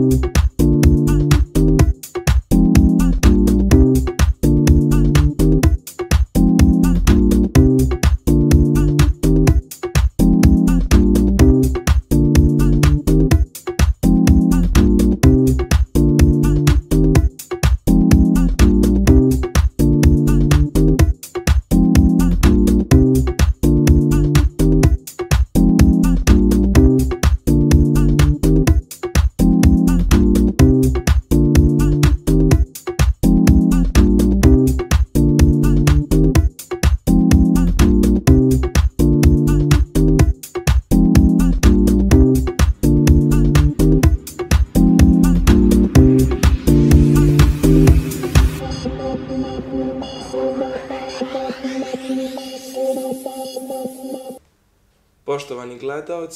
Poštovani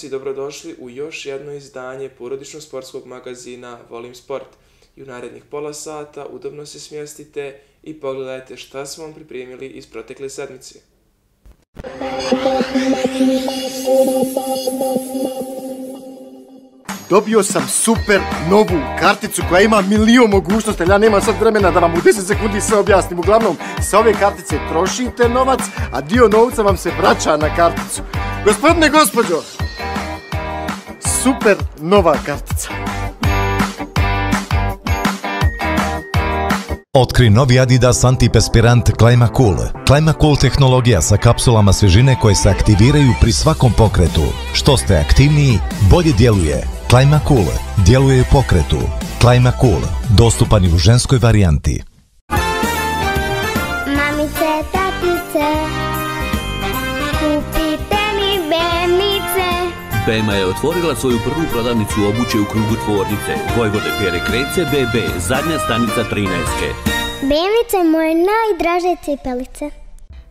gledalci, dobrodošli u još jedno izdanje porodičnog sportskog magazina Volim sport. I u narednih pola sata udobno se smjestite i pogledajte šta smo vam pripremili iz protekle sedmice. Dobio sam super novu karticu koja ima milion mogućnosti, ali ja nemam sad vremena da vam u 10 sekundi sve objasnim. Uglavnom, sa ove kartice trošite novac, a dio novca vam se vraća na karticu. Gospodine, gospođo, super nova kartica. Otkri novi Adidas antiperspirant Climacool. Climacool tehnologija sa kapsulama svežine koje se aktiviraju pri svakom pokretu. Što ste aktivniji, bolje djeluje. Climacool djeluje u pokretu. Climacool, dostupan i u ženskoj varijanti. Mamice, tatice, Bema je otvorila svoju prvu prodavnicu obuće u krugu tvornice. Vojvode Pere Krece, BB, zadnja stanica 13. Bemice moje najdraže cipelice.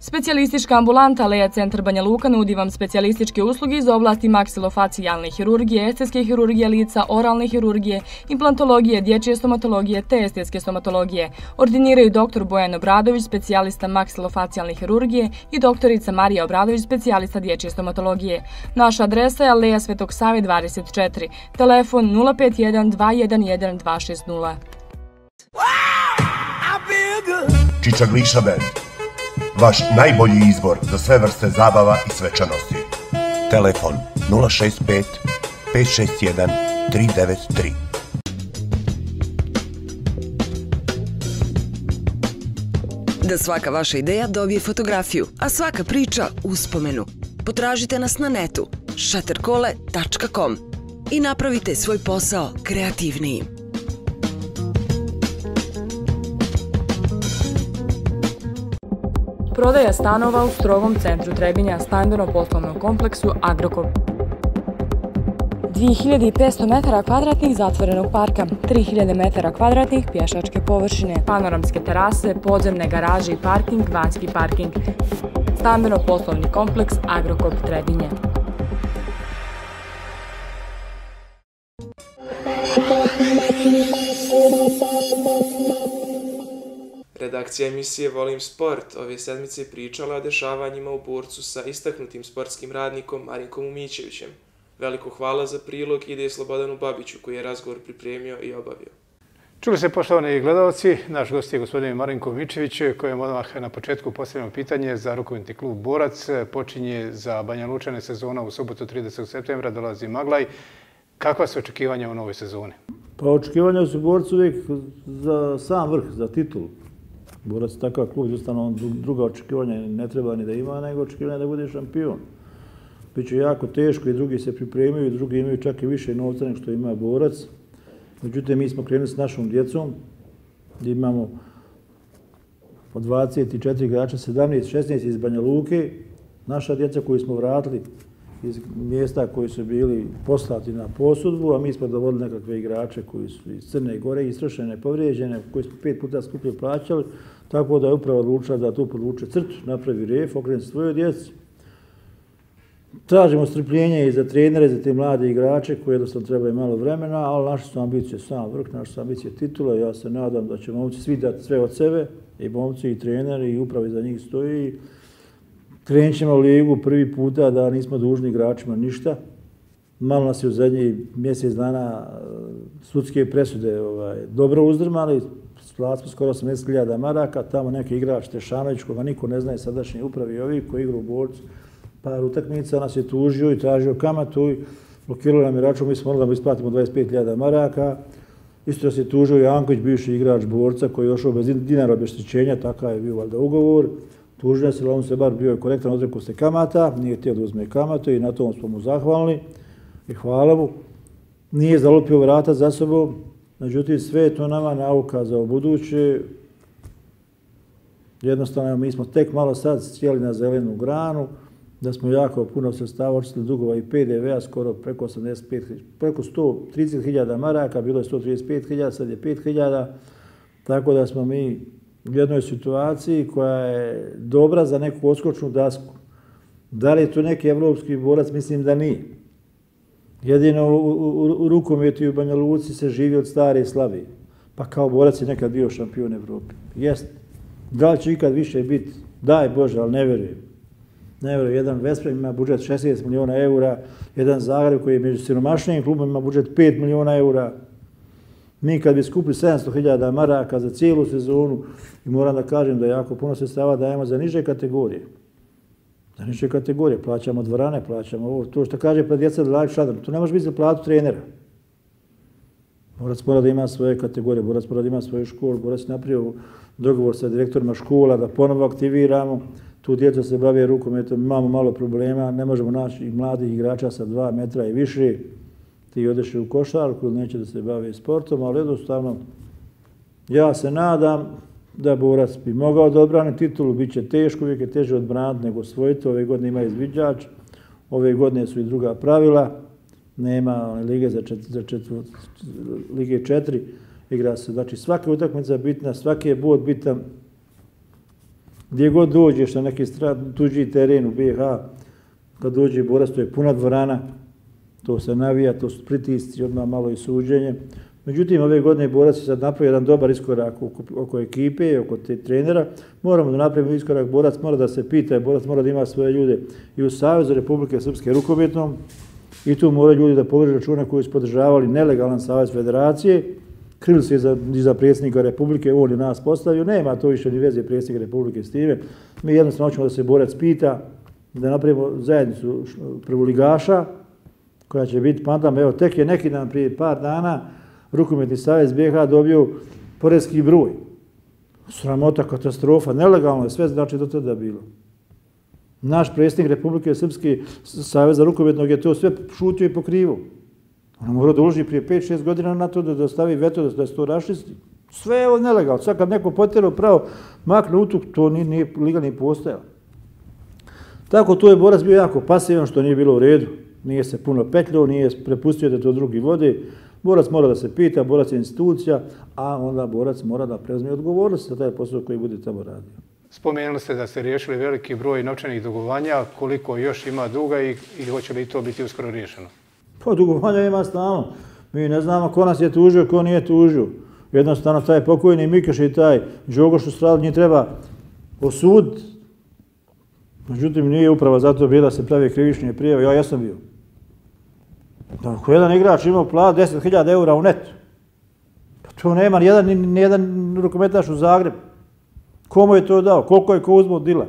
Specijalistička ambulanta Leja Centar Banja Luka nudi vam specijalističke usluge iz oblasti maksilofacijalne hirurgije, estetske hirurgije lica, oralne hirurgije, implantologije, dječje stomatologije te estetske stomatologije. Ordiniraju dr. Bojan Obradović, specijalista maksilofacijalne hirurgije i doktorica Marija Obradović, specijalista dječje stomatologije. Naša adresa je Leja Svetog Save 24, telefon 051 211 260. Čiča Gliša Band vaš najbolji izbor za sve vrste zabava i svečanosti. Telefon 065 561 393 Da svaka vaša ideja dobije fotografiju, a svaka priča uspomenu. Potražite nas na netu šaterkole.com i napravite svoj posao kreativnijim. Prodaja stanova u strogom centru Trebinja stambeno-poslovnom kompleksu Agrokop. 2500 metara kvadratnih zatvorenog parka, 3000 metara kvadratnih pješačke površine, panoramske terase, podzemne garaže i parking, vanjski parking. Stambeno-poslovni kompleks Agrokop Trebinje. Redakcija emisije Volim sport ove sedmice pričala o dešavanjima u Burcu sa istaknutim sportskim radnikom Marinkom Umićevićem. Veliko hvala za prilog ide Slobodanu Babiću koji je razgovor pripremio i obavio. Čuli se poštovani gledalci, naš gost je gospodin Marinko Mičević, kojem odmah na početku postavljamo pitanje za rukovinti klub Borac. Počinje za Banja Lučane sezona u subotu 30. septembra, dolazi Maglaj. Kakva su očekivanja u novoj sezoni? Pa očekivanja su borci uvijek za sam vrh, za titulu. Borac je takav klub, jednostavno druga očekivanja ne treba ni da ima, nego očekivanja da bude šampion. Biće jako teško i drugi se pripremaju, i drugi imaju čak i više novca nego što ima Borac. Međutim, mi smo krenuli s našom djecom, gdje imamo po 24 igrača, 17, 16 iz Banja Luke. Naša djeca koju smo vratili iz mjesta koji su bili poslati na posudbu, a mi smo dovodili nekakve igrače koji su iz Crne Gore, istrošene, povrijeđene, koji smo pet puta skuplje plaćali, tako da je upravo odlučila da tu podvuče crtu, napravi ref, okreni svoje djecu. Tražimo strpljenje i za trenere, za te mlade igrače koji jednostavno trebaju malo vremena, ali naše su ambicije sam vrh, naše su ambicije titula. Ja se nadam da će momci svi dati sve od sebe, i momci, i treneri, i upravi za njih stoji. Krenut ćemo u ligu prvi puta da nismo dužni igračima ništa. malo nas je u zadnji mjesec dana e, sudske presude ovaj, dobro uzdrmali, platili skoro 80.000 maraka, tamo neki igrač Tešanović, koga niko ne zna i sadašnji upravi ovi koji igra u borcu, par utakmica nas je tužio i tražio kamatu i blokirali nam je račun, mi smo morali da mu isplatimo 25.000 maraka. Isto se tužio Janković, bivši igrač borca koji je došao bez dinara obeštećenja, takav je bio valjda ugovor. Tužio se, on se bar bio korektan odrekao se kamata, nije htio da uzme kamatu i na tom smo mu zahvalni i hvala mu. Nije zalupio vrata za sobom, međutim sve je to nama nauka za buduće. Jednostavno, mi smo tek malo sad sjeli na zelenu granu, da smo jako puno sredstava očistili dugova i PDV-a, skoro preko 85, preko 130.000 maraka, bilo je 135.000, sad je 5.000, tako da smo mi jednoj situaciji koja je dobra za neku oskočnu dasku. Da li je to neki evropski borac? Mislim da nije. Jedino u, u, u rukometu i u Banja Luci se živi od stare i slavi. Pa kao borac je nekad bio šampion Evrope. Jest. Da li će ikad više biti? Daj Bože, ali ne vjerujem. ne vjerujem, jedan Vesprem ima budžet 60 miliona eura, jedan Zagreb koji je među siromašnijim klubom ima budžet 5 miliona eura. Mi kad bi skupili 700.000 maraka za cijelu sezonu, i moram da kažem da jako puno se stava dajemo za niže kategorije. Za niže kategorije, plaćamo dvorane, plaćamo ovo, to što kaže pa djeca da laži šadar, to ne može biti za platu trenera. Borac mora da ima svoje kategorije, Borac mora da ima svoju školu, Borac napravio dogovor sa direktorima škola da ponovo aktiviramo tu djeca se bave rukometom, imamo malo problema, ne možemo naći mladih igrača sa dva metra i više, ti odeš u košarku ili neće da se bave sportom, ali jednostavno ja se nadam da Borac bi mogao da odbrane titulu, bit će teško, uvijek je teže odbraniti nego svojito, ove godine ima izviđač, ove godine su i druga pravila, nema one lige za čet, za čet, lige četiri, igra se, znači svaka utakmica je bitna, svaki je bod bitan, gdje god dođeš na neki strat, tuđi teren u BiH, kad dođe borac, to je puna dvorana, to se navija, to su pritisci, odmah malo i suđenje. Međutim, ove godine borac je sad napravio jedan dobar iskorak oko, oko ekipe, oko te trenera. Moramo da napravimo iskorak, borac mora da se pita, borac mora da ima svoje ljude i u Savjezu Republike Srpske rukometnom, i tu moraju ljudi da pogledu računa koji su podržavali nelegalan Savjez Federacije, krili se za, za predsjednika Republike, on je nas postavio, nema to više ni veze predsjednika Republike s time. Mi jednostavno hoćemo da se borac pita, da napravimo zajednicu prvoligaša, koja će biti pandam. Evo, tek je neki dan prije par dana Rukometni savjez BH dobio porezki broj. Sramota, katastrofa, nelegalno je sve, znači do tada bilo. Naš predsjednik Republike Srpske savjeza rukometnog je to sve šutio i pokrivo. On mora da uloži prije 5-6 godina na to da dostavi veto, da se to rašisti. Sve je ovo nelegalno. Sad kad neko potjerao pravo makne utuk, to nije, nije liga ni postojala. Tako to je Boras bio jako pasivan, što nije bilo u redu. Nije se puno petljao, nije prepustio da to drugi vode. Borac mora da se pita, Borac je institucija, a onda Borac mora da preuzme odgovornost za taj posao koji bude tamo radio. Spomenuli ste da ste riješili veliki broj novčanih dugovanja, koliko još ima duga i, i hoće li to biti uskoro riješeno? Pa dugovanja ima stalno. Mi ne znamo ko nas je tužio, ko nije tužio. Jednostavno, taj pokojni Mikaš i taj Đogo što strali, njih treba osud. Međutim, nije uprava zato bila se pravi krivičnije prijeve. Ja jesam bio. Ako jedan igrač ima plat 10.000 eura u netu, pa to nema ni jedan, ni jedan rukometaš u Zagrebu. Komu je to dao? Koliko je ko uzmo od dila?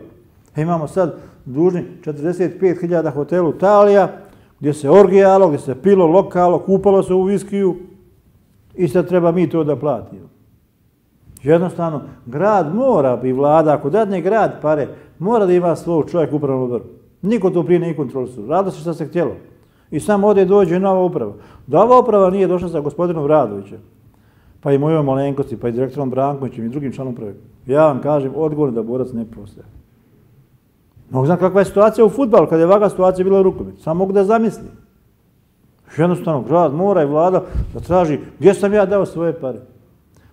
E, imamo sad dužni 45.000 hotelu Italija, gdje se orgijalo, gdje se pilo lokalo, kupalo se u viskiju i sad treba mi to da platimo. Jednostavno, grad mora i vlada, ako dadne grad pare, mora da ima svog čovjek upravno odboru. Niko to prije ne kontrolisu. Rado se što se htjelo. I samo ode dođe nova uprava. Da ova uprava nije došla sa gospodinom Radovićem, pa i mojom malenkosti, pa i direktorom Brankovićem i drugim članom uprave, ja vam kažem, odgovor da borac ne postoje. Mogu znam kakva je situacija u futbalu, kada je ovakva situacija bila u rukomet. Samo mogu da zamislim. Jednostavno, grad mora i vlada da traži gdje sam ja dao svoje pare.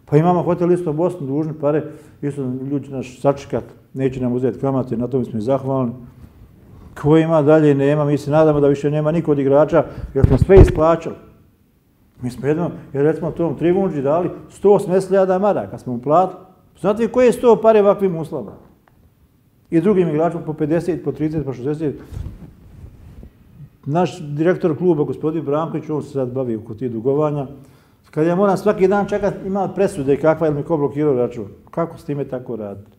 Pa imamo hotel isto u Bosni, dužne pare, isto ljudi naš sačekat, neće nam uzeti kamate, na to mi smo i zahvalni. Ko ima dalje, nema, mi se nadamo da više nema niko od igrača, jer smo sve isplaćali. Mi smo jednom, jer recimo tom tribunđi dali 180.000 maraka, smo uplatili. Znate koje je 100 pare ovakvim uslovima? i drugim igračima po 50, po 30, po 60. Naš direktor kluba, gospodin Branković, on se sad bavi oko tih dugovanja. Kad ja moram svaki dan čekati, ima presude kakva je mi ko blokirao račun. Kako s time tako raditi?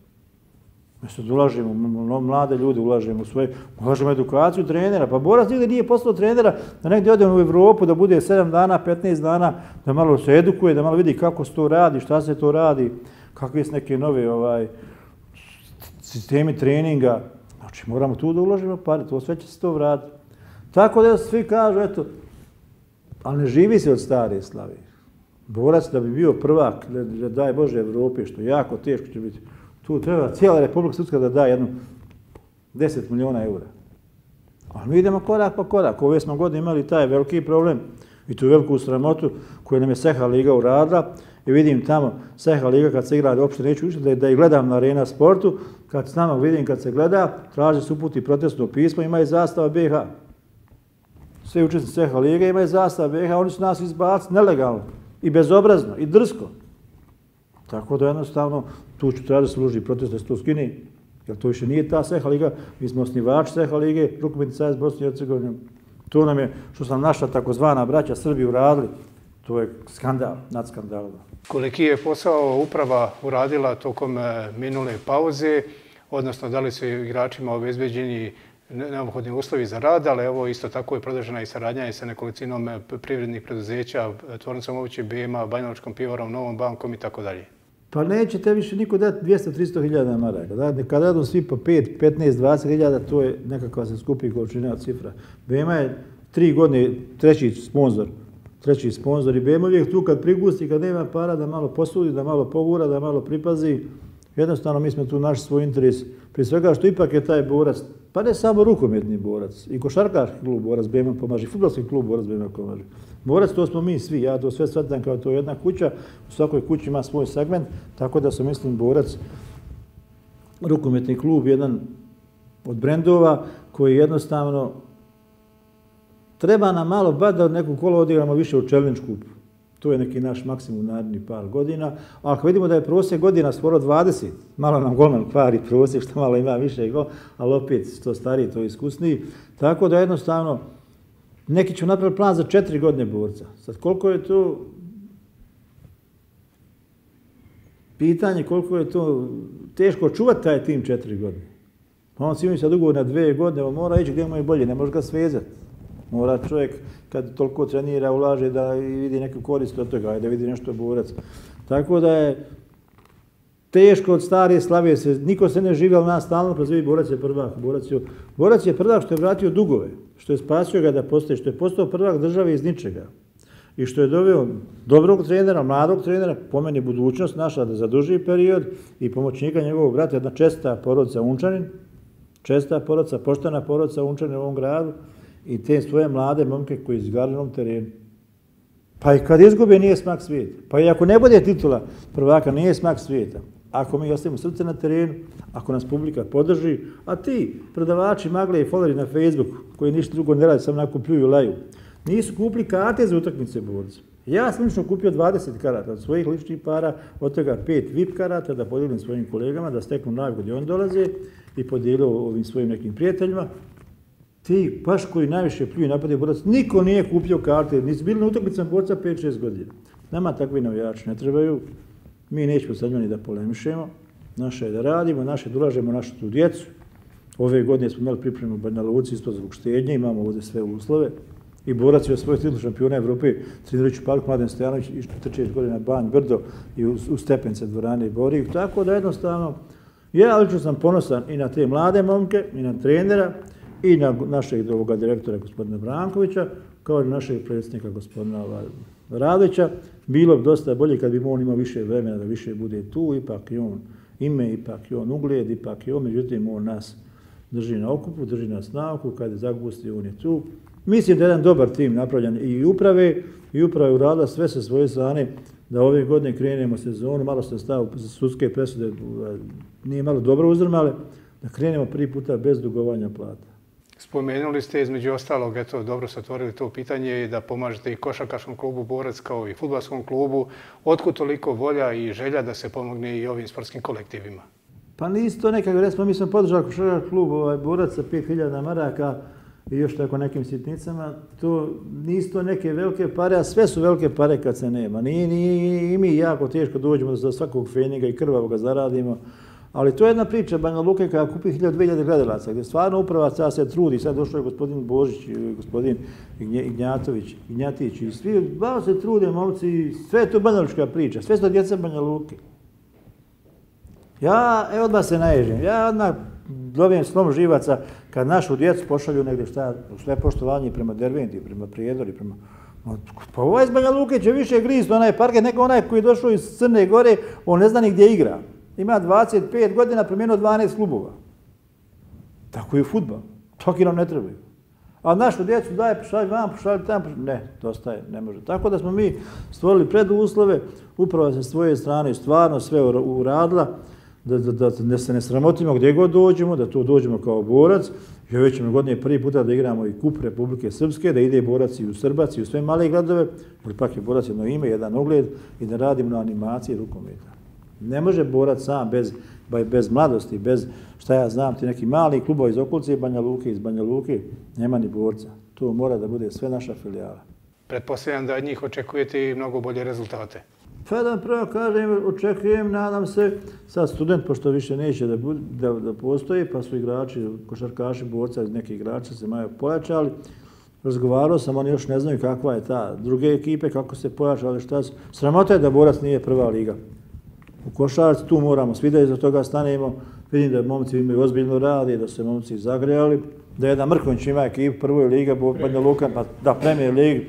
Mjesto da ulažemo, mlade ljude ulažemo u svoje, ulažemo edukaciju trenera. Pa Borac nigde nije postao trenera da negdje ode u Evropu, da bude 7 dana, 15 dana, da malo se edukuje, da malo vidi kako se to radi, šta se to radi, kakve su neke nove ovaj, sistemi treninga. Znači, moramo tu da uložimo pare, to sve će se to vratiti. Tako da svi kažu, eto, ali ne živi se od stare slave. Borac da bi bio prvak, da, da daj Bože Evrope, što jako teško će biti, tu treba cijela Republika Srpska da da jednu 10 miliona eura. A mi idemo korak po korak. Ove smo godine imali taj veliki problem i tu veliku sramotu koju nam je Seha Liga uradila. I vidim tamo Seha Liga kad se igra, uopšte neću više, da, da ih gledam na arena sportu. Kad s nama vidim kad se gleda, traži se uputi protestno pismo, ima i zastava BiH. Sve učesnici Seha Liga imaju zastava BiH, oni su nas izbacili nelegalno i bezobrazno i drsko. Tako da jednostavno tu ću treba da se uloži protest da se to skine. Jer to više nije ta Seha Liga, mi smo osnivači Seha Lige, rukometni sajz Bosne i Hercegovine. To nam je, što sam naša takozvana braća Srbi uradili, to je skandal, nad skandalom. Koliki je posao uprava uradila tokom eh, minule pauze, odnosno da li su igračima obezbeđeni neophodni uslovi za rad, ali evo isto tako je prodržena i saradnja i sa nekolicinom eh, privrednih preduzeća, eh, tvornicom ovuće BMA, Banjaločkom pivorom, Novom bankom i tako dalje. Pa neće te više niko dati 200-300 hiljada maraka. Da? Kada dadu svi po 5, 15, 20 hiljada, to je nekakva se skupi količina cifra. Bema je tri godine treći sponsor. Treći sponsor i Bema uvijek tu kad prigusti, kad nema para, da malo posudi, da malo pogura, da malo pripazi. Jednostavno mi smo tu naš svoj interes. Prije svega što ipak je taj borac, pa ne samo rukometni borac, i košarkaški klub borac BMA pomaže, i futbolski klub borac BMA pomaže. Borac, to smo mi svi, ja to sve shvatam kao to jedna kuća, u svakoj kući ima svoj segment, tako da sam, mislim, Borac, rukometni klub, jedan od brendova koji jednostavno treba nam malo bar da neku kolo odigramo više u čelničku. To je neki naš maksimum naredni par godina. A ako vidimo da je prosjek godina skoro 20, malo nam golman kvari prosjek, što malo ima više go, ali opet to stariji, to iskusniji. Tako da jednostavno, Neki će napraviti plan za četiri godine borca. Sad, koliko je to pitanje, koliko je to teško čuvati taj tim četiri godine. Pa on si ima sad ugovor na dve godine, on mora ići gdje mu je bolje, ne može ga svezati. Mora čovjek, kad toliko trenira, ulaže da vidi neku korist od toga, da vidi nešto borac. Tako da je teško od stare slavije se, niko se ne živi, ali nas stalno prozivi, borac je prvak. Borac je, borac je prvak što je vratio dugove što je spasio ga da postoje, što je postao prvak države iz ničega i što je doveo dobrog trenera, mladog trenera, po meni budućnost naša da zaduži period i pomoćnika njegovog brata, jedna česta porodica Unčanin, česta porodica, poštena porodica Unčanin u ovom gradu i te svoje mlade momke koji izgledaju na terenu. Pa i kad izgube nije smak svijeta. Pa i ako ne bude titula prvaka, nije smak svijeta ako mi ostavimo srce na terenu, ako nas publika podrži, a ti, predavači, magle i foleri na Facebooku koji ništa drugo ne radi, samo nakupljuju laju, nisu kupili karte za utakmice borca. Ja sam lično kupio 20 karata od svojih ličnih para, od toga 5 VIP karata da podijelim svojim kolegama, da steknu naviku gdje on dolaze i podijelio ovim svojim nekim prijateljima. Ti, baš koji najviše pljuje napade borac, niko nije kupio karte, nisi bili na utakmicama borca 5-6 godina. Nama takvi navijači ne trebaju. Mi nećemo sad ni da polemišemo, naše je da radimo, naše da ulažemo našu tu djecu. Ove godine smo imali pripremu u Banja Luci, isto zbog štednje, imamo ovdje sve uslove. I borac je osvojio titul šampiona Evrope, Trinilić Park, Mladen Stojanović, i 46 godina Banj, Brdo i u, u stepence dvorane i Bori. Tako da jednostavno, ja lično sam ponosan i na te mlade momke, i na trenera, i na našeg ovoga direktora gospodina Brankovića, kao i našeg predsjednika gospodina ovaj, Radića. bilo bi dosta bolje kad bi on imao više vremena da više bude tu, ipak i on ime, ipak i on ugled, ipak i on, međutim on nas drži na okupu, drži nas na oku, kad je zagusti, on je tu. Mislim da je jedan dobar tim napravljen i uprave, i uprave urada sve sa svoje strane da ove godine krenemo sezonu, malo se stavu za sudske presude, ovaj, nije malo dobro uzrmale, da krenemo prvi puta bez dugovanja plata. Spomenuli ste između ostalog, eto, dobro ste otvorili to pitanje i da pomažete i košarkaškom klubu Borac kao i futbalskom klubu. Otkud toliko volja i želja da se pomogne i ovim sportskim kolektivima? Pa nisu to nekako, recimo, mi smo podržali košarkaški klub ovaj, Borac sa 5000 maraka i još tako nekim sitnicama, to nisu to neke velike pare, a sve su velike pare kad se nema. Nije, nije, i mi jako teško dođemo za svakog feniga i krvavo ga zaradimo, Ali to je jedna priča Banja Luka koja kupi 1000-2000 gledalaca, gdje stvarno uprava sada se trudi, sad došao je gospodin Božić, e, gospodin Ignjatović, Ignjatić i svi, bavno se trude momci, sve je to Banja Lučka priča, sve su to djeca Banja Luke. Ja, evo odmah se naježim, ja odmah dobijem slom živaca kad našu djecu pošalju negdje šta, sve poštovanje prema Derventi, prema Prijedori, prema... Pa ovaj iz Banja Luke će više grist onaj parket, nego onaj koji je došao iz Crne Gore, on ne zna ni gdje igra. Ima 25 godina, promijenio 12 klubova. Tako je futbol. Toki nam ne trebaju. A našu djecu daje, pošalj vam, pošalj tam, pošalj... ne, dosta je, ne može. Tako da smo mi stvorili preduslove, upravo se s tvoje strane stvarno sve uradila, da, da, da, da se ne sramotimo gdje god dođemo, da tu dođemo kao borac. Ja već ćemo godine prvi puta da igramo i kup Republike Srpske, da ide borac i u Srbac i u sve male gradove, ali pak je borac jedno ime, jedan ogled i da radimo na animaciji rukometa. Ne može borac sam bez, bez mladosti, bez, šta ja znam, ti neki mali klubovi iz okolice Banja Luke, iz Banja Luke, nema ni borca. To mora da bude sve naša filijala. Pretpostavljam da od njih očekujete i mnogo bolje rezultate. Pa da prvo kažem, očekujem, nadam se, sad student, pošto više neće da, bude, da, da postoji, pa su igrači, košarkaši, borca, neki igrači se maju pojačali. Razgovarao sam, oni još ne znaju kakva je ta druge ekipe, kako se pojačali, šta su. Sramota je da borac nije prva liga u košarci, tu moramo svi da iza toga stanemo. Vidim da momci imaju ozbiljno radi, da se momci zagrijali, da jedan Mrković ima ekipu prvoj liga, Banja Luka, pa da premije lig,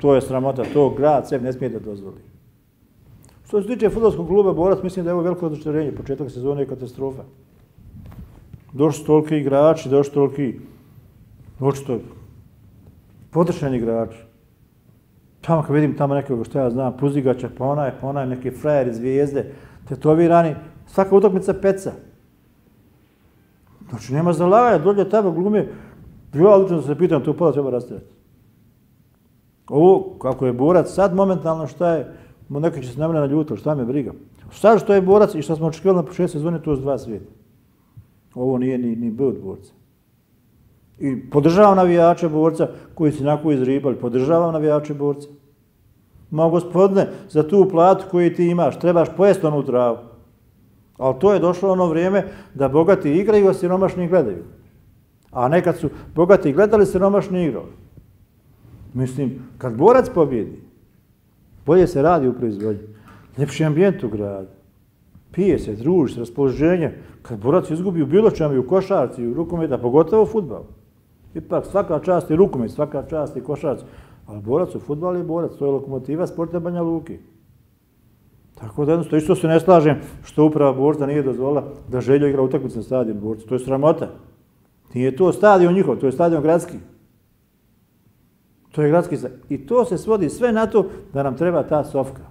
to je sramota, to grad sve ne smije da dozvoli. Što se tiče futbolskog kluba Borac, mislim da je ovo veliko oduštorenje, početak sezone je katastrofa. Došli su toliki igrači, došli su toliki, očito, podršeni igrači. Tamo kad vidim tamo nekog što ja znam, Puzigača, pa onaj, pa onaj, neki frajer iz Vijezde, tetovirani, svaka utakmica peca. Znači, nema zalaganja, dođe tamo glume, ja odlično se pitam, to pola treba rastaviti. Ovo, kako je borac, sad momentalno šta je, neko će se na mene naljutiti, šta me briga. Sad što je borac i što smo očekivali na početku sezone, to je dva svijeta. Ovo nije ni, ni B od borca. I podržavam navijače borca koji se nako izribali, podržavam navijače borca. Ma gospodine, za tu platu koju ti imaš, trebaš pojesti onu travu. Ali to je došlo ono vrijeme da bogati igraju, a siromašni gledaju. A nekad su bogati gledali, siromašni igrali. Mislim, kad borac pobjedi, bolje se radi u proizvodnji. Ljepši ambijent u gradu. Pije se, druži se, raspoloženje. Kad borac izgubi u bilo čemu, u košarci, u rukometa, pogotovo u futbalu. Ipak svaka čast i rukomet, svaka čast i košarci. Ali borac u futbalu je borac, to je lokomotiva sporta Banja Luki. Tako da jednostavno, isto se ne slažem što uprava borca nije dozvola da željo igra utakmicu na stadion borca. To je sramota. Nije to stadion njihov, to je stadion gradski. To je gradski stadion. I to se svodi sve na to da nam treba ta sofka.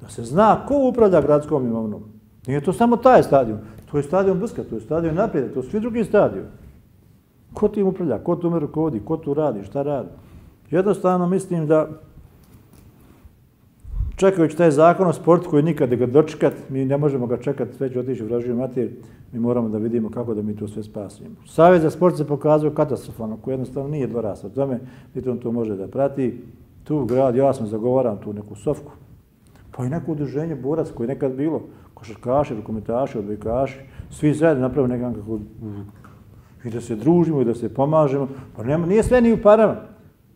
Da se zna ko upravlja gradskom imovnom. Nije to samo taj stadion. To je stadion Brska, to je stadion Naprijed, to su svi drugi stadion. Ko ti im upravlja? Ko tu me rukovodi? Ko tu radi? Šta radi? Jednostavno mislim da čekajući taj zakon o sportu koji nikada ga dočekat, mi ne možemo ga čekati, sve će otići u vražiju materiju, mi moramo da vidimo kako da mi to sve spasimo. Savjet za sport se pokazuje katastrofalno, koji jednostavno nije dorastao tome, niti on to može da prati. Tu grad, ja sam zagovaram tu neku sofku, pa i neko udruženje borac koji nekad bilo, košarkaši, rukometaši, odbojkaši, svi zajedno napravimo nekako i da se družimo i da se pomažemo. Pa nema, nije sve ni u parama.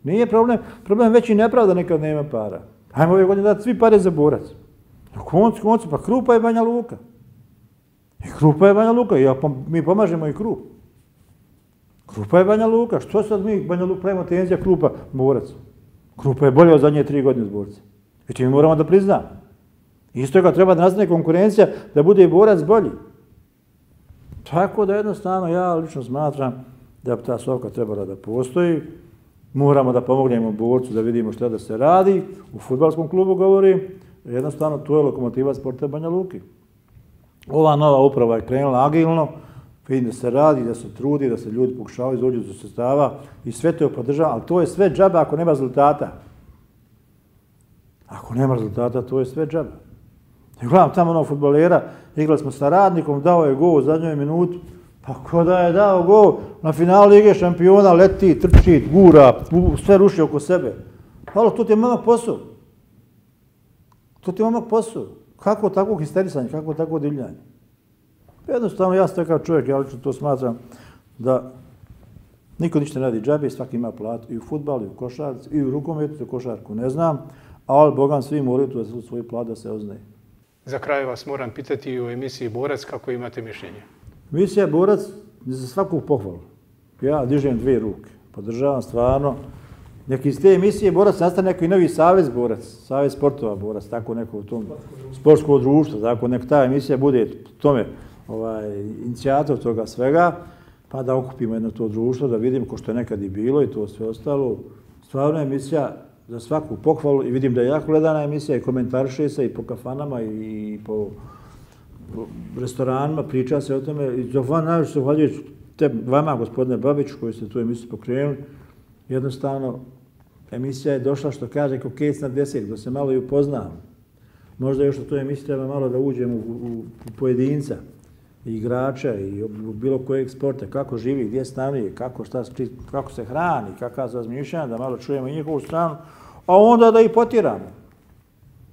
Nije problem, problem već i nepravda nekad nema para. Hajmo ove godine dati svi pare za borac. Na koncu, koncu, pa krupa je Banja Luka. I krupa je Banja Luka, ja, pa, mi pomažemo i krup. Krupa je Banja Luka, što sad mi Banja Luka pravimo tenzija krupa borac? Krupa je bolje od zadnje tri godine s borca. I mi moramo da priznamo. Isto je kao treba da nastane konkurencija da bude i borac bolji. Tako da jednostavno ja lično smatram da bi ta sovka trebala da postoji. Moramo da pomognemo borcu da vidimo šta da se radi. U futbalskom klubu govori, jednostavno to je lokomotiva sporta Banja Luki. Ova nova uprava je krenula agilno, vidim da se radi, da se trudi, da se ljudi pokušavaju izvođu za sestava i sve to je podržava, ali to je sve džaba ako nema rezultata. Ako nema rezultata, to je sve džaba. I gledam tamo onog futbolera, igrali smo sa radnikom, dao je gol u zadnjoj minutu, Pa ko da je dao gol na final Lige šampiona, leti, trči, gura, sve ruši oko sebe. Halo, to ti je mama posao. To ti je mama posao. Kako tako histerisanje, kako tako divljanje? Pa jednostavno, ja sam takav čovjek, ja lično to smatram da niko ništa ne radi džabe, svaki ima platu i u futbalu, i u košarci, i u rukometu, i u košarku, ne znam, ali Bogan svi moraju tu da svoj platu da se oznaje. Za kraj vas moram pitati u emisiji Borac kako imate mišljenje. Misija Borac za svaku pohvalu. Ja dižem dvije ruke. Podržavam stvarno. Neki iz te emisije Borac nastane neki novi savez Borac. Savez sportova Borac. Tako neko u tom sportsko društvo. Tako neka ta emisija bude tome ovaj, inicijator toga svega. Pa da okupimo jedno to društvo, da vidimo ko što je nekad i bilo i to sve ostalo. Stvarno je emisija za svaku pohvalu i vidim da je jako gledana emisija i komentariše se i po kafanama i po restoranima, priča se o tome. I zahvaljujem najviše zahvaljujući te vama, gospodine Babiću, koji ste tu emisiju pokrenuli. Jednostavno, emisija je došla, što kaže, kao kec na deset, da se malo i upoznamo. Možda još u toj emisiji treba malo da uđemo u, u, u pojedinca, i igrača i bilo kojeg sporta, kako živi, gdje stanuje, kako, šta, kako se hrani, kakva se razmišljanja, da malo čujemo njihovu stranu, a onda da ih potiramo.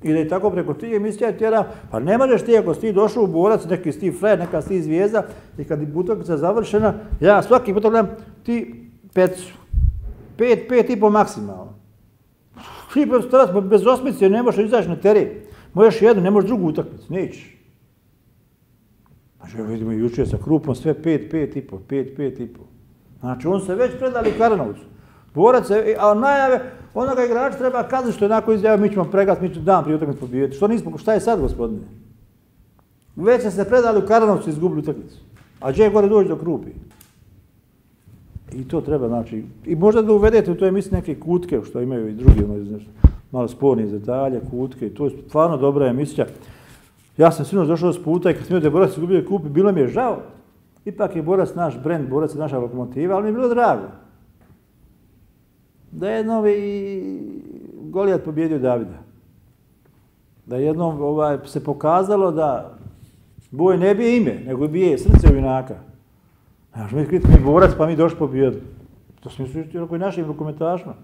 I da je tako preko tih emisija tjera, pa ne možeš ti ako si ti došao u borac, neki si ti fred, neka si ti zvijezda, i kad je utakmica završena, ja svaki put gledam ti pecu. Pet, pet i po maksimalno. Ti bez, bez osmice ne možeš izaći na teren. Možeš jednu, ne možeš drugu utakmicu, nećeš. Znači, vidimo juče sa krupom sve pet, pet i po, pet, pet i po. Znači, on se već predali Karanovcu. Borac se, e, a najave, onoga igrača treba kazati što je onako izjavio, mi ćemo pregat, mi ćemo dan prije utakmicu pobijeti. Što nismo, šta je sad, gospodine? Već se predali u Karanovcu i izgubili utakmicu. A gdje je gore dođe do krupi? I to treba, znači, i možda da uvedete u toj emisiji neke kutke, što imaju i drugi, ono, znaš, malo sporni detalje, kutke, i to je stvarno dobra emisija. Ja sam sinoć došao s puta i kad sam vidio da je Borac izgubio kupi, bilo mi je žao. Ipak je Borac naš brend, Borac je naša lokomotiva, ali mi je bilo drago. Da je jednom i Golijat pobjedio Davida. Da je jednom ovaj, se pokazalo da boj ne bije ime, nego bije srce u junaka. Znaš, mi kriti mi Borac, pa mi došli pobjedu. To smo mislili što je našim rukometašima.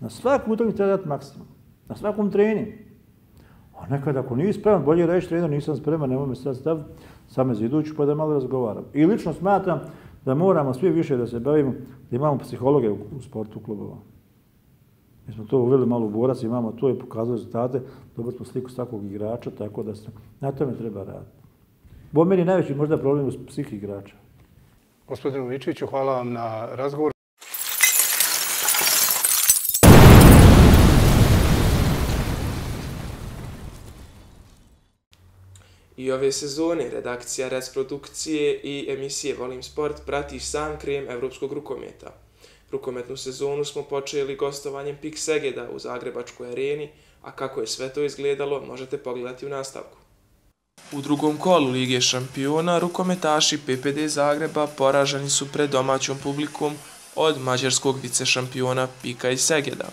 Na svaku utakmicu treba dati maksimum. Na svakom treningu. A nekad ako nisi spreman, bolje reći trener, nisam spreman, nemoj me sad staviti, sam me ziduću pa da malo razgovaram. I lično smatram da moramo svi više da se bavimo, da imamo psihologe u, u sportu klubova. Mi smo to uveli malo u borac, imamo to i pokazali rezultate, dobro smo sliku svakog igrača, tako da se na tome treba raditi. Bo meni najveći možda problem u psih igrača. Gospodinu Mičeviću, hvala vam na razgovor. I ove sezone redakcija Resprodukcije i emisije Volim sport prati sam krem evropskog rukometa. Rukometnu sezonu smo počeli gostovanjem Pik Segeda u Zagrebačkoj areni, a kako je sve to izgledalo možete pogledati u nastavku. U drugom kolu Lige šampiona rukometaši PPD Zagreba poraženi su pred domaćom publikom od mađarskog vice šampiona Pika i Segeda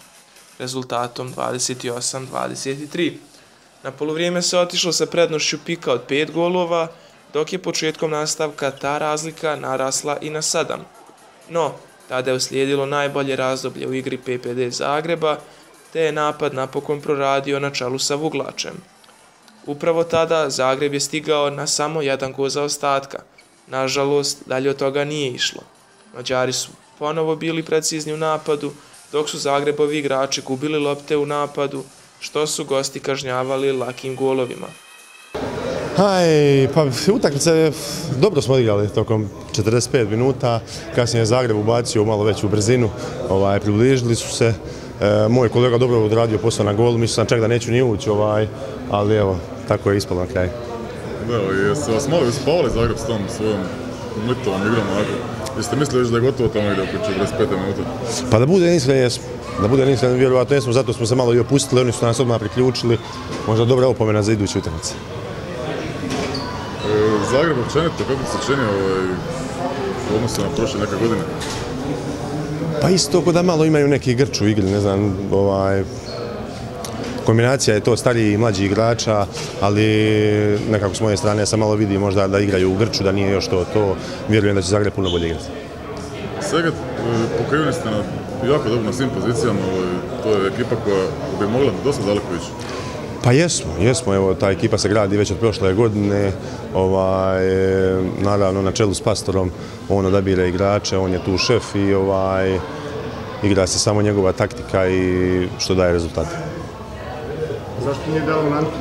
rezultatom 28-23. Na polovrijeme se otišlo sa prednošću pika od pet golova, dok je početkom nastavka ta razlika narasla i na 7. No, tada je uslijedilo najbolje razdoblje u igri PPD Zagreba, te je napad napokon proradio na čelu sa Vuglačem. Upravo tada Zagreb je stigao na samo jedan gol za ostatka. Nažalost, dalje od toga nije išlo. Mađari su ponovo bili precizni u napadu, dok su Zagrebovi igrači gubili lopte u napadu, što su gosti kažnjavali lakim golovima. Aj, pa utakmice dobro smo odigrali tokom 45 minuta, kasnije je Zagreb ubacio malo veću brzinu, ovaj, približili su se, e, moj kolega dobro odradio posao na golu, mislim sam čak da neću ni ući, ovaj, ali evo, tako je ispalo na kraju. Da, jeste vas malo uspavali Zagreb s tom svojom mlitovom igrom, onako? Jeste mislili da je gotovo tamo ide oko 45 minuta? Pa da bude nisam, jesmo. Da bude nisam, vjerovatno jesmo, zato smo se malo i opustili, oni su nas odmah priključili. Možda dobra opomena za idući utakmice. E, Zagreb općenito, kako se čini ovaj, u odnosu na prošle neke godine? Pa isto, kod da malo imaju neki grč u igri, ne znam, ovaj, kombinacija je to stariji i mlađi igrača, ali nekako s moje strane sam malo vidi možda da igraju u Grču, da nije još to, to vjerujem da će Zagreb puno bolje igrati. Svega, pokriveni ste na jako dobro na svim pozicijama, to je ekipa koja bi mogla dosta daleko ići. Pa jesmo, jesmo, evo ta ekipa se gradi već od prošle godine, ovaj, naravno na čelu s pastorom, on odabire igrače, on je tu šef i ovaj, igra se samo njegova taktika i što daje rezultate. Zašto nije dao Nantu?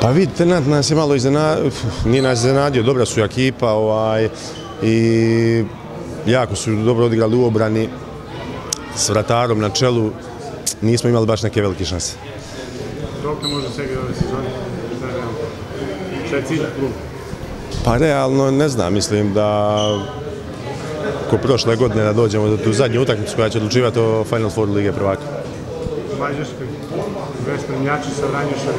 Pa vidite, Nant nas je malo iznenadio, nije nas iznenadio, dobra su ekipa ovaj, i jako su dobro odigrali u obrani s vratarom na čelu, nismo imali baš neke velike šanse. Dok ne može sebi ove sezone? Šta je cilj klub? Pa realno ne znam, mislim da ko prošle godine da dođemo do tu zadnju utakmicu koja će odlučivati o Final Four Lige prvaka. Mađarskoj, Vespremljači sa Vranjuša,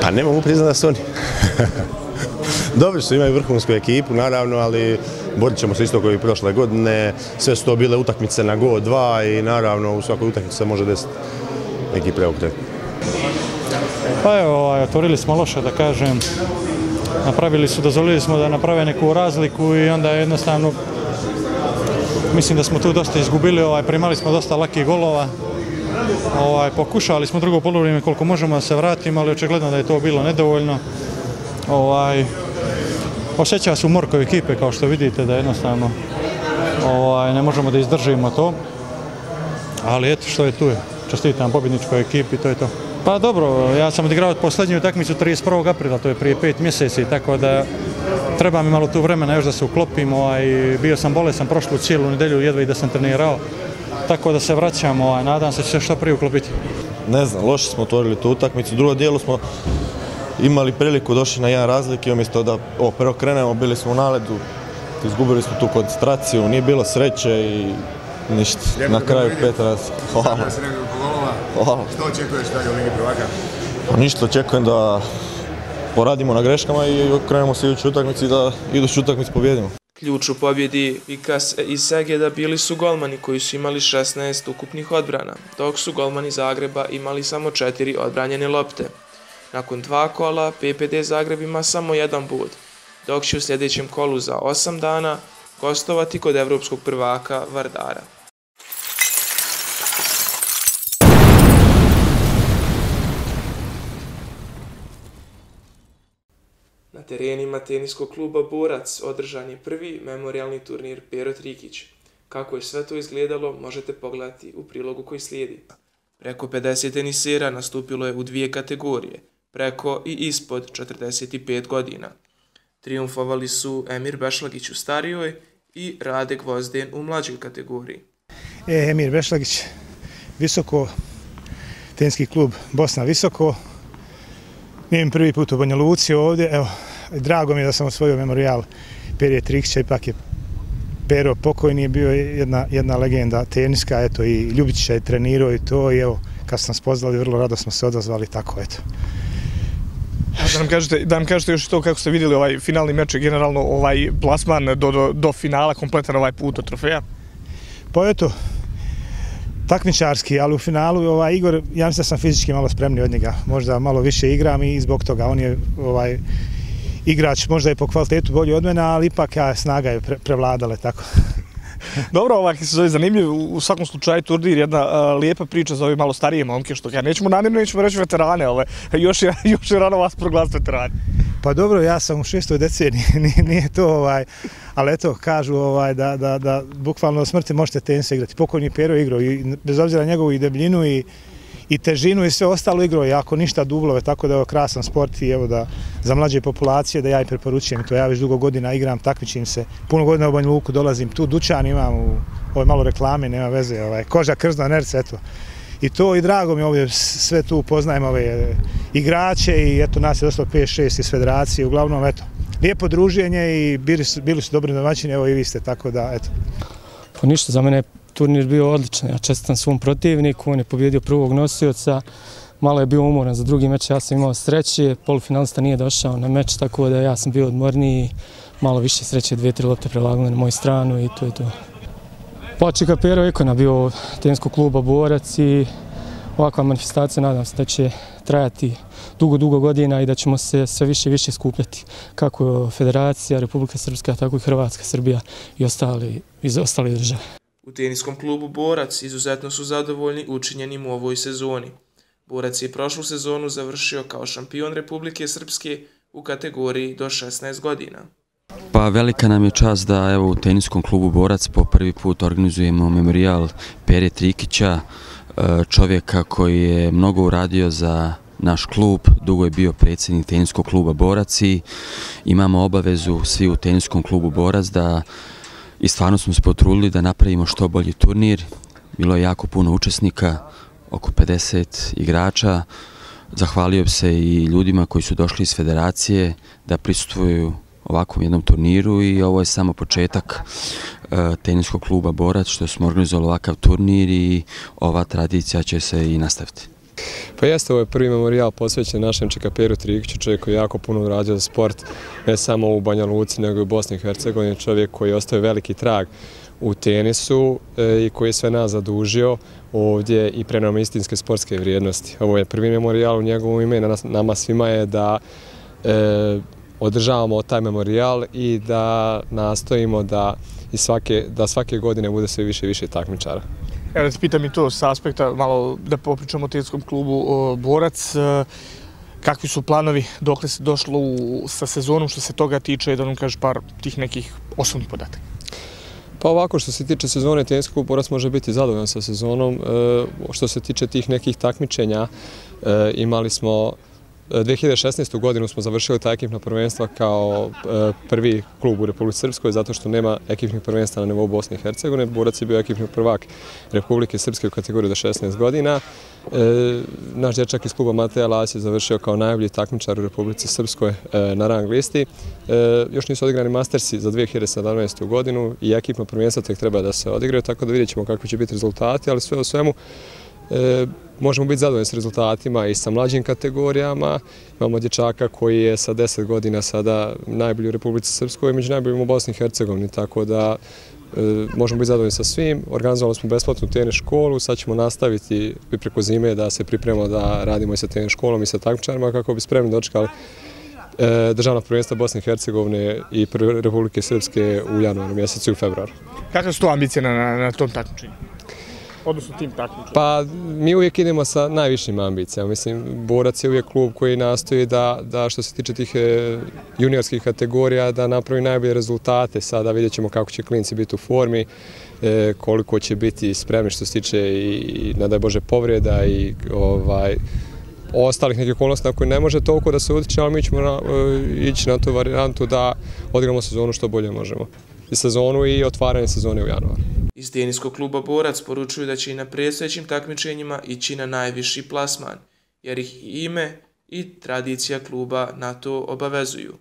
Pa ne mogu priznati da su oni. Dobri su, imaju vrhunsku ekipu, naravno, ali borit ćemo se isto koji prošle godine. Sve su to bile utakmice na go 2 i naravno u svakoj utakmici se može desiti neki preokret. Pa evo, ovaj, otvorili smo loše, da kažem. Napravili su, dozvolili smo da naprave neku razliku i onda jednostavno mislim da smo tu dosta izgubili, ovaj, primali smo dosta lakih golova. Ovaj, pokušali smo drugo polovrijeme koliko možemo da se vratimo, ali očigledno da je to bilo nedovoljno. Ovaj, osjeća se umor kao ekipe, kao što vidite, da jednostavno ovaj, ne možemo da izdržimo to. Ali eto što je tu je. Čestitam pobjedničkoj ekipi, to je to. Pa dobro, ja sam odigrao posljednju utakmicu 31. aprila, to je prije pet mjeseci, tako da treba mi malo tu vremena još da se uklopim. Ovaj, bio sam bolesan prošlu cijelu nedelju, jedva i da sam trenirao. Tako da se vraćam, ovaj, nadam se će se što prije uklopiti. Ne znam, loše smo otvorili tu utakmicu. Drugo dijelu smo imali priliku, došli na jedan razlik i umjesto da o, prvo krenemo, bili smo u naledu, izgubili smo tu koncentraciju, nije bilo sreće i ništa. Na kraju pet raz. Hvala. Hvala. Što očekuješ dalje u Ligi prvaka? Pa ništa, očekujem da poradimo na greškama i okrenemo se iduću utakmicu i da iduću utakmicu pobjedimo. Ključ u pobjedi Vikas i Segeda bili su golmani koji su imali 16 ukupnih odbrana, dok su golmani Zagreba imali samo 4 odbranjene lopte. Nakon dva kola, PPD Zagreb ima samo jedan bod, dok će u sljedećem kolu za 8 dana gostovati kod evropskog prvaka Vardara. Na terenima teniskog kluba Borac održan je prvi memorialni turnir Pero Trikić. Kako je sve to izgledalo, možete pogledati u prilogu koji slijedi. Preko 50 tenisera nastupilo je u dvije kategorije, preko i ispod 45 godina. Triumfovali su Emir Bešlagić u starijoj i Rade Gvozden u mlađoj kategoriji. E, Emir Bešlagić, visoko, tenski klub Bosna Visoko. Nijem prvi put u Banja Luci ovdje, evo, drago mi je da sam osvojio memorial Perije Trikća, ipak je Pero pokojni je bio jedna, jedna legenda teniska, eto, i Ljubića je trenirao i to, i evo, kad sam spoznali, vrlo rado smo se odazvali, tako, eto. Da nam kažete, da nam kažete još to kako ste vidjeli ovaj finalni meč, generalno ovaj plasman do, do, do finala, kompletan ovaj put od trofeja? Pa eto, takmičarski, ali u finalu ovaj Igor, ja mislim da sam fizički malo spremni od njega. Možda malo više igram i zbog toga on je ovaj igrač možda je po kvalitetu bolji od mene, ali ipak ja snaga je pre, prevladala tako. Dobro, ovak se zove zanimljiv, u svakom slučaju turnir jedna uh, lijepa priča za ove malo starije momke, što ja nećemo namjerno, nećemo reći veterane, ove, još je, još je rano vas proglasiti veterani. Pa dobro, ja sam u šestoj deceniji, nije, nije to ovaj, ali eto, kažu ovaj, da, da, da bukvalno do smrti možete tenis igrati. Pokojni Pero igrao i bez obzira na njegovu i debljinu i, i težinu i sve ostalo igrao, jako ništa dublove, tako da je ovo krasan sport i evo da za mlađe populacije da ja i preporučujem to. Ja već dugo godina igram, takmičim se, puno godina u Banju Luku dolazim, tu dućan imam, u, ovo malo reklame, nema veze, ovaj, koža, krzna, nerce, eto. I to i drago mi ovdje sve tu poznajem ove e, igrače i eto nas je došlo 5-6 iz federacije, uglavnom eto, lijepo druženje i bili su, bili su dobri domaćini, evo i vi ste, tako da eto. Pa ništa, za mene je turnir bio odličan. Ja čestitam svom protivniku, on je pobjedio prvog nosioca, malo je bio umoran za drugi meč, ja sam imao sreće, polufinalista nije došao na meč, tako da ja sam bio odmorniji, malo više sreće, dvije, tri lopte prelagale na moju stranu i to je to. Počeka Čika Pero ikona bio tenskog kluba Borac i ovakva manifestacija nadam se da će trajati dugo, dugo godina i da ćemo se sve više i više skupljati kako Federacija, Republika Srpska, tako i Hrvatska, Srbija i ostali, iz ostale države. U teniskom klubu Borac izuzetno su zadovoljni učinjenim u ovoj sezoni. Borac je prošlu sezonu završio kao šampion Republike Srpske u kategoriji do 16 godina. Pa velika nam je čast da evo u teniskom klubu Borac po prvi put organizujemo memorial Pere Trikića, e, čovjeka koji je mnogo uradio za naš klub, dugo je bio predsjednik teniskog kluba Borac i imamo obavezu svi u teniskom klubu Borac da i stvarno smo se potrudili da napravimo što bolji turnir. Bilo je jako puno učesnika, oko 50 igrača. Zahvalio bi se i ljudima koji su došli iz federacije da prisutuju ovakvom jednom turniru i ovo je samo početak e, teniskog kluba Borac što smo organizovali ovakav turnir i ova tradicija će se i nastaviti. Pa jeste, ovo je prvi memorial posvećen našem Čekaperu Trikiću, čovjek koji je jako puno uradio za sport, ne samo u Banja Luci, nego i u Bosni i Hercegovini, čovjek koji je ostao veliki trag u tenisu e, i koji je sve nas zadužio ovdje i pre istinske sportske vrijednosti. Ovo je prvi memorial u njegovom ime i nama svima je da e, održavamo taj memorial i da nastojimo da, i svake, da svake godine bude sve više i više takmičara. Evo da pitam i to s aspekta, malo da popričamo o tijetskom klubu o, Borac. E, kakvi su planovi, dokle se došlo u, sa sezonom što se toga tiče, da nam kažeš par tih nekih osnovnih podataka? Pa ovako, što se tiče sezone, Tijenski klub Borac može biti zadovoljan sa sezonom. E, što se tiče tih nekih takmičenja, e, imali smo 2016. godinu smo završili ta ekipna prvenstva kao e, prvi klub u Republike Srpskoj zato što nema ekipnih prvenstva na nivou Bosne i Hercegovine. Borac je bio ekipni prvak Republike Srpske u kategoriji do 16 godina. E, naš dječak iz kluba Mateja Las je završio kao najbolji takmičar u Republike Srpskoj e, na rang listi. Još nisu odigrani mastersi za 2017. godinu i ekipno prvenstvo tek treba da se odigraju, tako da vidjet ćemo kakvi će biti rezultati, ali sve u svemu E, možemo biti zadovoljni s rezultatima i sa mlađim kategorijama. Imamo dječaka koji je sa 10 godina sada najbolji u Republici Srpskoj i među najboljim u Bosni i Hercegovini, tako da e, možemo biti zadovoljni sa svim. Organizovali smo besplatnu tenis školu, sad ćemo nastaviti preko zime da se pripremamo da radimo i sa tenis školom i sa takmičarima kako bi spremni dočekali e, državna prvenstva Bosne i Hercegovine i Republike Srpske u januaru mjesecu i u februaru. Kakve su to ambicije na, na, na tom takmičenju? Odnosno tim takmičama? Pa mi uvijek idemo sa najvišim ambicijama. Mislim, Borac je uvijek klub koji nastoji da, da što se tiče tih e, juniorskih kategorija, da napravi najbolje rezultate. Sada vidjet ćemo kako će klinci biti u formi, e, koliko će biti spremni što se tiče i, nadaj Bože, povreda i ovaj, ostalih nekih okolnosti na koje ne može toliko da se utiče, ali mi ćemo na, e, ići na tu varijantu da odigramo sezonu što bolje možemo. Sezonu i otvaranje sezone u januaru. Iz teniskog kluba Borac poručuju da će i na predstojećim takmičenjima ići na najviši plasman, jer ih ime i tradicija kluba na to obavezuju.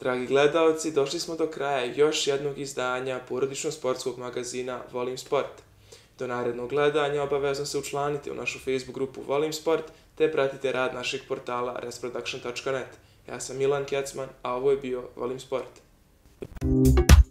Dragi gledalci, došli smo do kraja još jednog izdanja porodično-sportskog magazina Volim sport. Do narednog gledanja obavezno se učlanite u našu Facebook grupu Volim sport te pratite rad našeg portala resproduction.net. Ja sam Milan Kecman, a ovo je bio Volim sport. Thank you.